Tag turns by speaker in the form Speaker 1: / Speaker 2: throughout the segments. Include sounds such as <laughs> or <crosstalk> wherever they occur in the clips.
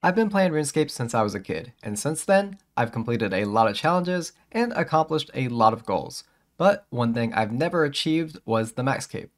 Speaker 1: I've been playing RuneScape since I was a kid, and since then, I've completed a lot of challenges and accomplished a lot of goals. But one thing I've never achieved was the max cape.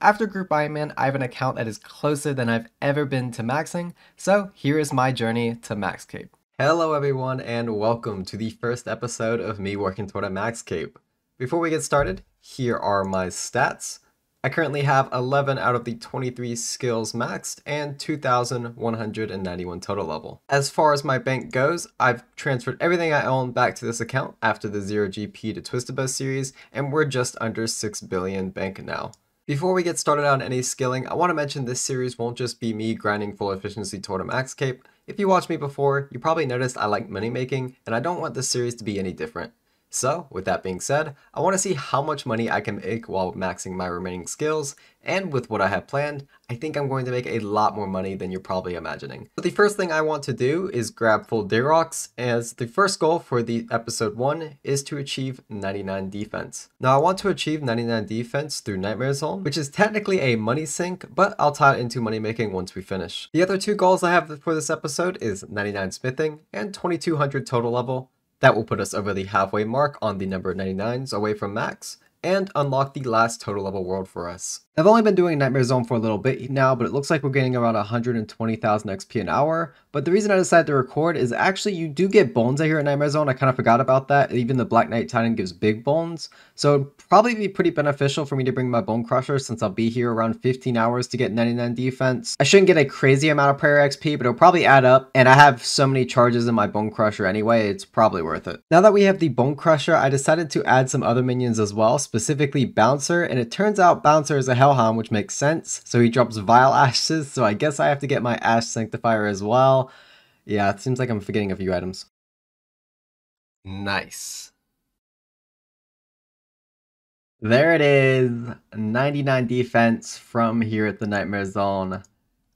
Speaker 1: After Group Iron Man, I have an account that is closer than I've ever been to maxing, so here is my journey to max cape. Hello everyone and welcome to the first episode of me working toward a max cape. Before we get started, here are my stats. I currently have 11 out of the 23 skills maxed and 2,191 total level. As far as my bank goes, I've transferred everything I own back to this account after the 0GP to Twisted Bow series, and we're just under 6 billion bank now. Before we get started on any skilling, I want to mention this series won't just be me grinding full efficiency toward a max cape. If you watched me before, you probably noticed I like money making, and I don't want this series to be any different. So, with that being said, I want to see how much money I can make while maxing my remaining skills, and with what I have planned, I think I'm going to make a lot more money than you're probably imagining. But the first thing I want to do is grab full Digox, as the first goal for the episode 1 is to achieve 99 defense. Now I want to achieve 99 defense through Nightmare Zone, which is technically a money sink, but I'll tie it into money making once we finish. The other two goals I have for this episode is 99 smithing and 2200 total level, that will put us over the halfway mark on the number of 99s away from max, and unlock the last total level world for us. I've only been doing Nightmare Zone for a little bit now, but it looks like we're getting around 120,000 XP an hour. But the reason I decided to record is actually you do get bones out here in Nightmare Zone. I kind of forgot about that. Even the Black Knight Titan gives big bones. So it'd probably be pretty beneficial for me to bring my Bone Crusher since I'll be here around 15 hours to get 99 defense. I shouldn't get a crazy amount of prayer XP, but it'll probably add up. And I have so many charges in my Bone Crusher anyway, it's probably worth it. Now that we have the Bone Crusher, I decided to add some other minions as well, specifically Bouncer. And it turns out Bouncer is a Hellhound, which makes sense. So he drops Vile <laughs> Ashes, so I guess I have to get my Ash Sanctifier as well. Yeah, it seems like I'm forgetting a few items. Nice. There it is. 99 defense from here at the Nightmare Zone.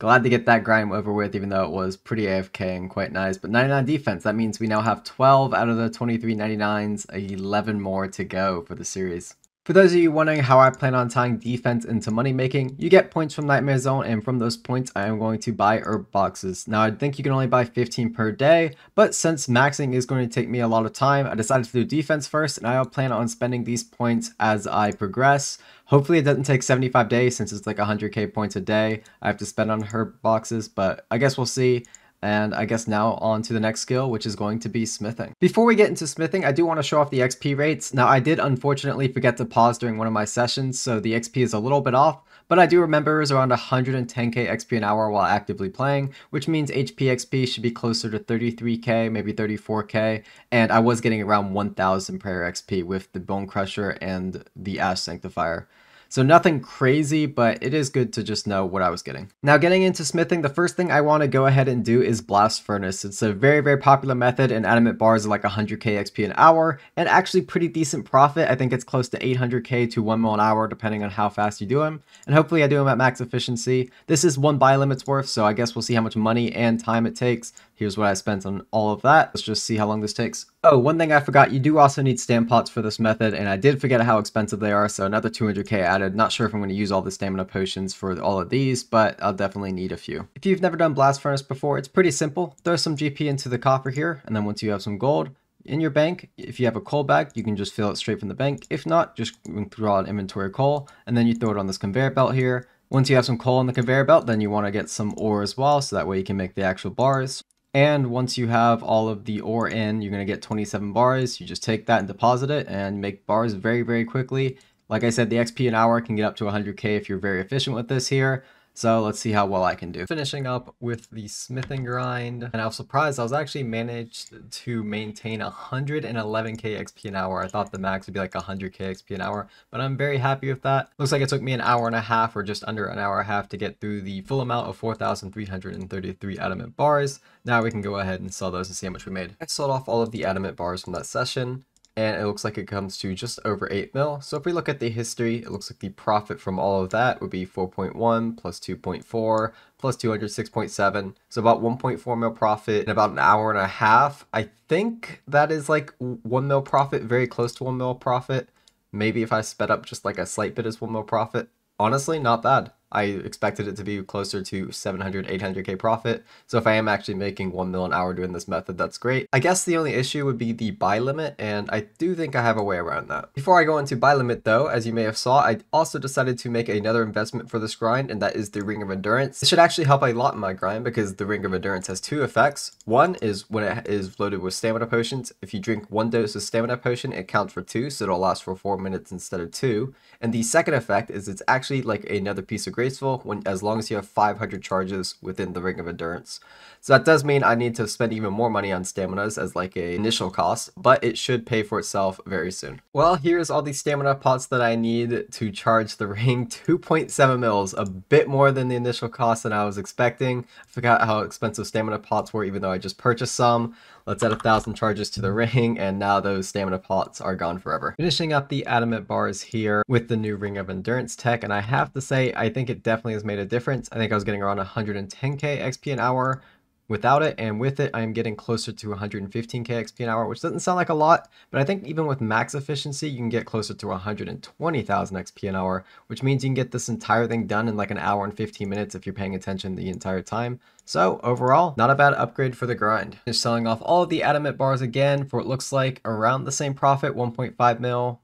Speaker 1: Glad to get that grime over with, even though it was pretty AFK and quite nice. But 99 defense, that means we now have 12 out of the 23 99s, 11 more to go for the series. For those of you wondering how I plan on tying defense into money making, you get points from Nightmare Zone and from those points I am going to buy herb boxes. Now I think you can only buy 15 per day, but since maxing is going to take me a lot of time, I decided to do defense first and I'll plan on spending these points as I progress. Hopefully it doesn't take 75 days since it's like 100k points a day I have to spend on herb boxes, but I guess we'll see. And I guess now on to the next skill, which is going to be smithing. Before we get into smithing, I do want to show off the XP rates. Now I did unfortunately forget to pause during one of my sessions, so the XP is a little bit off, but I do remember it was around 110k XP an hour while actively playing, which means HP XP should be closer to 33k, maybe 34k, and I was getting around 1000 prayer XP with the Bone Crusher and the Ash Sanctifier. So nothing crazy, but it is good to just know what I was getting. Now getting into smithing, the first thing I want to go ahead and do is blast furnace. It's a very, very popular method and adamant bars are like 100k XP an hour and actually pretty decent profit. I think it's close to 800k to 1 mil an hour depending on how fast you do them. And hopefully I do them at max efficiency. This is one buy limit's worth, so I guess we'll see how much money and time it takes. Here's what I spent on all of that. Let's just see how long this takes. Oh, one thing I forgot, you do also need stamp pots for this method, and I did forget how expensive they are, so another 200k added. Not sure if I'm going to use all the stamina potions for all of these, but I'll definitely need a few. If you've never done Blast Furnace before, it's pretty simple. Throw some GP into the coffer here, and then once you have some gold, in your bank, if you have a coal bag, you can just fill it straight from the bank. If not, just draw an inventory coal, and then you throw it on this conveyor belt here. Once you have some coal on the conveyor belt, then you want to get some ore as well, so that way you can make the actual bars. And once you have all of the ore in, you're going to get 27 bars. You just take that and deposit it and make bars very, very quickly. Like I said, the XP an hour can get up to 100k if you're very efficient with this here. So let's see how well I can do. Finishing up with the smithing grind, and I was surprised I was actually managed to maintain 111k XP an hour. I thought the max would be like 100k XP an hour, but I'm very happy with that. Looks like it took me an hour and a half or just under an hour and a half to get through the full amount of 4,333 adamant bars. Now we can go ahead and sell those and see how much we made. I sold off all of the adamant bars from that session and it looks like it comes to just over 8 mil. So if we look at the history, it looks like the profit from all of that would be 4.1 plus 2.4 plus 206.7. So about 1.4 mil profit in about an hour and a half. I think that is like 1 mil profit, very close to 1 mil profit. Maybe if I sped up just like a slight bit as 1 mil profit. Honestly, not bad. I expected it to be closer to 700, 800k profit. So if I am actually making 1 mil an hour doing this method, that's great. I guess the only issue would be the buy limit, and I do think I have a way around that. Before I go into buy limit though, as you may have saw, I also decided to make another investment for this grind, and that is the Ring of Endurance. This should actually help a lot in my grind because the Ring of Endurance has two effects. One is when it is loaded with stamina potions, if you drink one dose of stamina potion, it counts for two, so it'll last for four minutes instead of two. And the second effect is it's actually like another piece of graceful when as long as you have 500 charges within the Ring of Endurance. So that does mean I need to spend even more money on staminas as like a initial cost, but it should pay for itself very soon. Well, here's all the stamina pots that I need to charge the <laughs> ring. 2.7 mils, a bit more than the initial cost than I was expecting. I forgot how expensive stamina pots were even though I just purchased some. Let's add a thousand charges to the <laughs> ring, and now those stamina pots are gone forever. Finishing up the adamant bars here with the new Ring of Endurance tech, and I have to say, I think it definitely has made a difference. I think I was getting around 110k XP an hour without it and with it I'm getting closer to 115k XP an hour which doesn't sound like a lot but I think even with max efficiency you can get closer to 120,000 XP an hour which means you can get this entire thing done in like an hour and 15 minutes if you're paying attention the entire time. So overall not a bad upgrade for the grind. Just selling off all of the adamant bars again for what looks like around the same profit 1.5 mil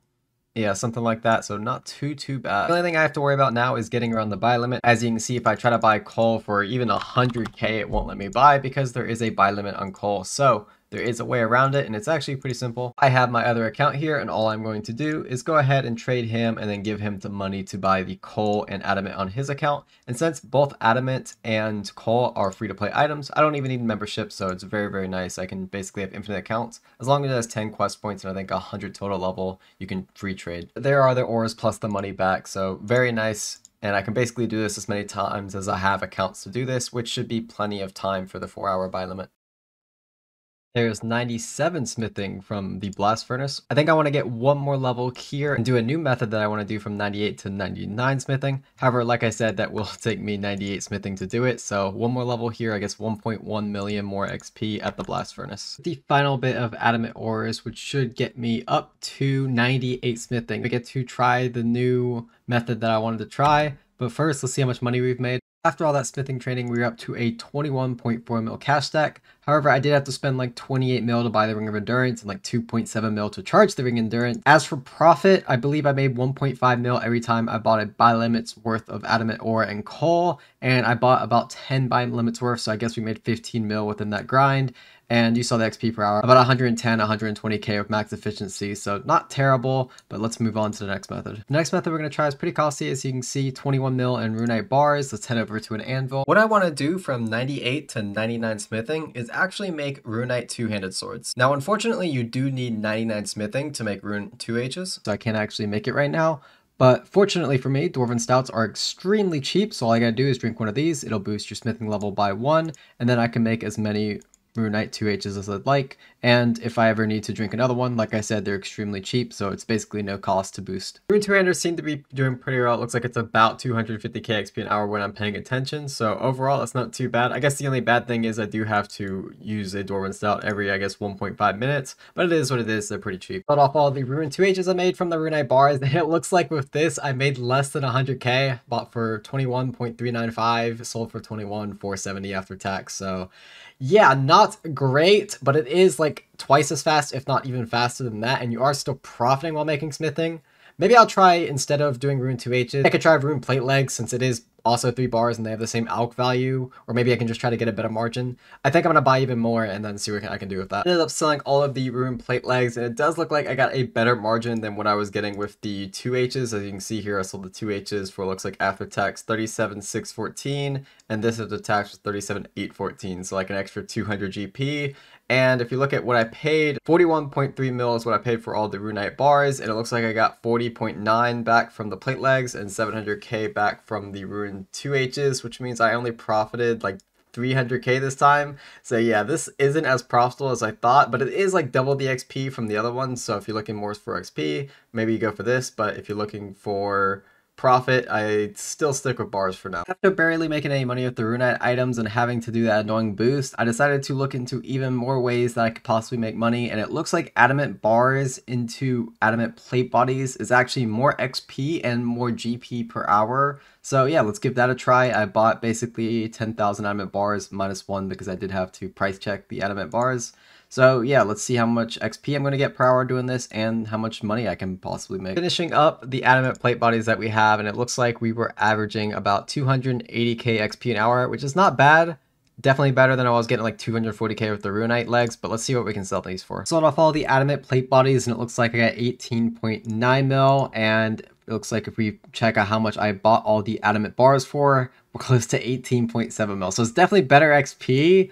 Speaker 1: yeah, something like that. So not too, too bad. The only thing I have to worry about now is getting around the buy limit. As you can see, if I try to buy coal for even 100k, it won't let me buy because there is a buy limit on coal. So there is a way around it and it's actually pretty simple. I have my other account here and all I'm going to do is go ahead and trade him and then give him the money to buy the coal and adamant on his account. And since both adamant and coal are free to play items, I don't even need membership so it's very very nice. I can basically have infinite accounts. As long as it has 10 quest points and I think 100 total level, you can free trade. There are the ores plus the money back so very nice and I can basically do this as many times as I have accounts to do this, which should be plenty of time for the 4 hour buy limit. There's 97 smithing from the blast furnace. I think I want to get one more level here and do a new method that I want to do from 98 to 99 smithing. However, like I said, that will <laughs> take me 98 smithing to do it. So one more level here, I guess 1.1 million more XP at the blast furnace. The final bit of adamant ores, which should get me up to 98 smithing. We get to try the new method that I wanted to try. But first, let's see how much money we've made. After all that smithing training, we were up to a 21.4 mil cash stack. However, I did have to spend like 28 mil to buy the Ring of Endurance and like 2.7 mil to charge the Ring of Endurance. As for profit, I believe I made 1.5 mil every time I bought a buy limits worth of adamant ore and coal, and I bought about 10 buy limits worth, so I guess we made 15 mil within that grind and you saw the XP per hour, about 110, 120k with max efficiency, so not terrible, but let's move on to the next method. The next method we're to try is pretty costly, as you can see, 21 mil and runite bars. Let's head over to an anvil. What I want to do from 98 to 99 smithing is actually make runite two-handed swords. Now, unfortunately, you do need 99 smithing to make rune 2Hs, so I can't actually make it right now, but fortunately for me, Dwarven Stouts are extremely cheap, so all I gotta do is drink one of these, it'll boost your smithing level by one, and then I can make as many Runite 2Hs as I'd like, and if I ever need to drink another one, like I said, they're extremely cheap, so it's basically no cost to boost. Rune 2 seem to be doing pretty well. It looks like it's about 250k XP an hour when I'm paying attention, so overall, that's not too bad. I guess the only bad thing is I do have to use a Dwarven Stout every, I guess, 1.5 minutes, but it is what it is. They're pretty cheap. But off all the Rune 2Hs I made from the Runite bars, <laughs> it looks like with this, I made less than 100k, bought for 21.395, sold for 21.470 after tax, so yeah, not great, but it is like twice as fast, if not even faster than that, and you are still profiting while making smithing. Maybe I'll try, instead of doing Rune 2Hs, I could try Rune Plate Legs since it is also three bars and they have the same alch value, or maybe I can just try to get a better margin. I think I'm gonna buy even more and then see what I can do with that. I ended up selling all of the Rune Plate Legs and it does look like I got a better margin than what I was getting with the 2Hs. As you can see here, I sold the 2Hs for looks like after tax 37,614 and this is the tax was 37,814, so like an extra 200 GP. And if you look at what I paid, 41.3 mil is what I paid for all the Runite bars, and it looks like I got 40.9 back from the plate legs and 700k back from the Rune 2Hs, which means I only profited like 300k this time. So yeah, this isn't as profitable as I thought, but it is like double the XP from the other one. So if you're looking more for XP, maybe you go for this. But if you're looking for profit, I still stick with bars for now. After barely making any money with the Runite items and having to do that annoying boost, I decided to look into even more ways that I could possibly make money, and it looks like adamant bars into adamant plate bodies is actually more XP and more GP per hour So yeah, let's give that a try. I bought basically 10,000 adamant bars minus one because I did have to price check the adamant bars. So yeah, let's see how much XP I'm going to get per hour doing this and how much money I can possibly make. Finishing up the adamant plate bodies that we have, and it looks like we were averaging about 280k XP an hour, which is not bad. Definitely better than I was getting like 240k with the Runite legs, but let's see what we can sell these for. Sold off all the adamant plate bodies and it looks like I got 18.9 mil and it looks like if we check out how much I bought all the adamant bars for, we're close to 18.7 mil. So it's definitely better XP.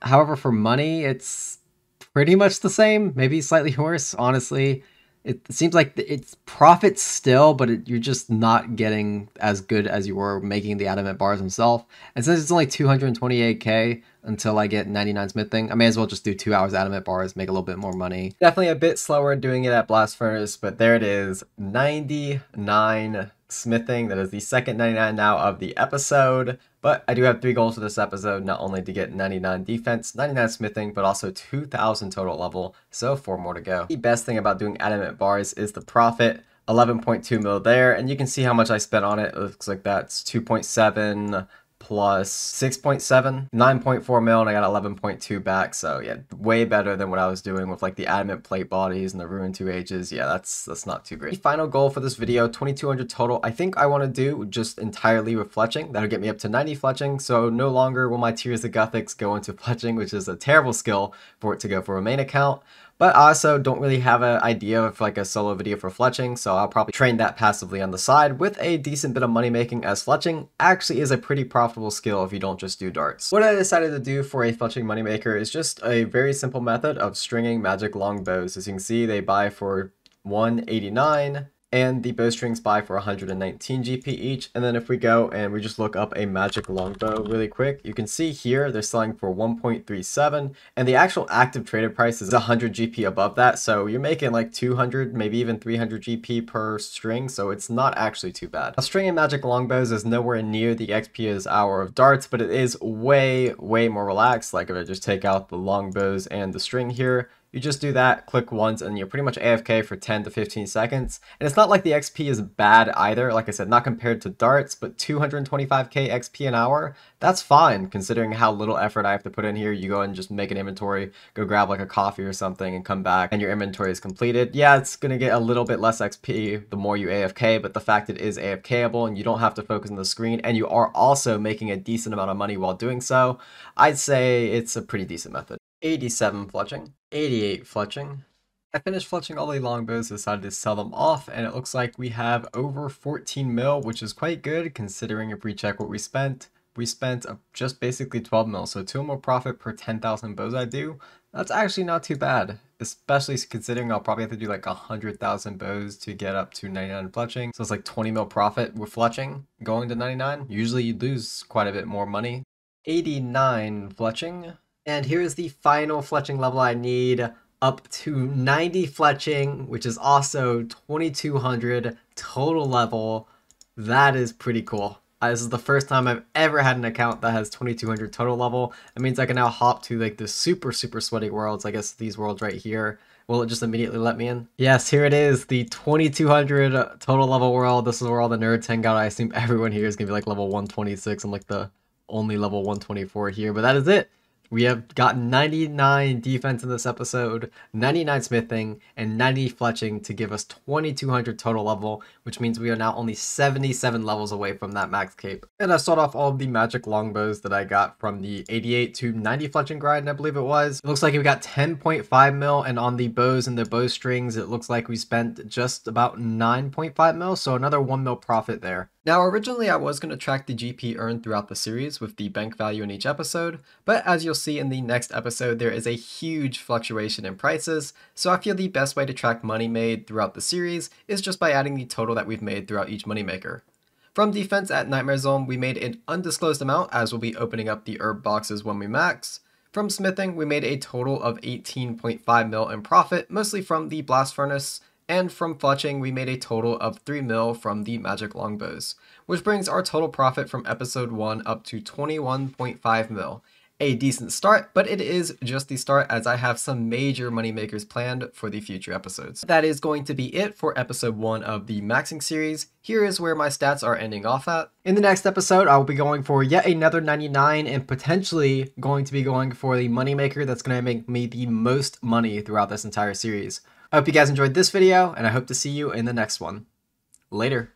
Speaker 1: However, for money, it's pretty much the same, maybe slightly <laughs> worse, honestly it seems like it's profit still, but it, you're just not getting as good as you were making the adamant bars himself. And since it's only 228k until I get 99 smithing, I may as well just do two hours adamant bars, make a little bit more money. Definitely a bit slower doing it at Blast Furnace, but there it is, 99 smithing. That is the second 99 now of the episode. But I do have three goals for this episode, not only to get 99 defense, 99 smithing, but also 2,000 total level, so four more to go. The best thing about doing adamant bars is the profit. 11.2 mil there, and you can see how much I spent on it. It looks like that's 2.7 plus 6.7, 9.4 mil, and I got 11.2 back. So yeah, way better than what I was doing with like the adamant plate bodies and the rune 2Hs. Yeah, that's that's not too great. The final goal for this video, 2200 total. I think I want to do just entirely with fletching. That'll get me up to 90 fletching. So no longer will my Tears of Guthix go into fletching, which is a terrible skill for it to go for a main account. But I also don't really have an idea of like a solo video for fletching, so I'll probably train that passively on the side with a decent bit of money making as fletching actually is a pretty profitable skill if you don't just do darts. What I decided to do for a fletching moneymaker is just a very simple method of stringing magic longbows. As you can see, they buy for 189 and the bowstrings buy for 119 GP each. And then if we go and we just look up a magic longbow really quick, you can see here they're selling for 1.37 and the actual active traded price is 100 GP above that. So you're making like 200, maybe even 300 GP per string. So it's not actually too bad. A string of magic longbows is nowhere near the XP as Hour of Darts, but it is way, way more relaxed. Like if I just take out the longbows and the string here, you just do that, click once, and you're pretty much AFK for 10 to 15 seconds. And it's not like the XP is bad either, like I said, not compared to darts, but 225k XP an hour, that's fine considering how little effort I have to put in here. You go and just make an inventory, go grab like a coffee or something and come back and your inventory is completed. Yeah, it's going to get a little bit less XP the more you AFK, but the fact it is AFKable and you don't have to focus on the screen and you are also making a decent amount of money while doing so, I'd say it's a pretty decent method. 87 fletching, 88 fletching. I finished fletching all the longbows, decided to sell them off, and it looks like we have over 14 mil, which is quite good considering if we check what we spent. We spent just basically 12 mil, so 2 mil profit per 10,000 bows I do. That's actually not too bad, especially considering I'll probably have to do like 100,000 bows to get up to 99 fletching. So it's like 20 mil profit with fletching going to 99. Usually you lose quite a bit more money. 89 fletching, and here's the final fletching level I need up to 90 fletching, which is also 2200 total level. That is pretty cool. Uh, this is the first time I've ever had an account that has 2200 total level. That means I can now hop to like the super, super sweaty worlds. I guess these worlds right here. Will it just immediately let me in? Yes, here it is, the 2200 total level world. This is where all the nerds hang out. I assume everyone here is to be like level 126. I'm like the only level 124 here, but that is it. We have gotten 99 defense in this episode, 99 smithing, and 90 fletching to give us 2200 total level, which means we are now only 77 levels away from that max cape. And I sold off all of the magic longbows that I got from the 88 to 90 fletching grind, I believe it was. It looks like we got 10.5 mil, and on the bows and the bowstrings, it looks like we spent just about 9.5 mil, so another 1 mil profit there. Now originally I was going to track the GP earned throughout the series with the bank value in each episode, but as you'll see in the next episode there is a huge fluctuation in prices, so I feel the best way to track money made throughout the series is just by adding the total that we've made throughout each moneymaker. From defense at Nightmare Zone we made an undisclosed amount as we'll be opening up the herb boxes when we max. From smithing we made a total of 18.5 mil in profit, mostly from the blast furnace, and from fletching we made a total of 3 mil from the magic longbows, which brings our total profit from episode 1 up to 21.5 mil. a decent start, but it is just the start as I have some major moneymakers planned for the future episodes. That is going to be it for episode 1 of the Maxing series. Here is where my stats are ending off at. In the next episode, I will be going for yet another 99 and potentially going to be going for the moneymaker that's going to make me the most money throughout this entire series. I hope you guys enjoyed this video, and I hope to see you in the next one. Later.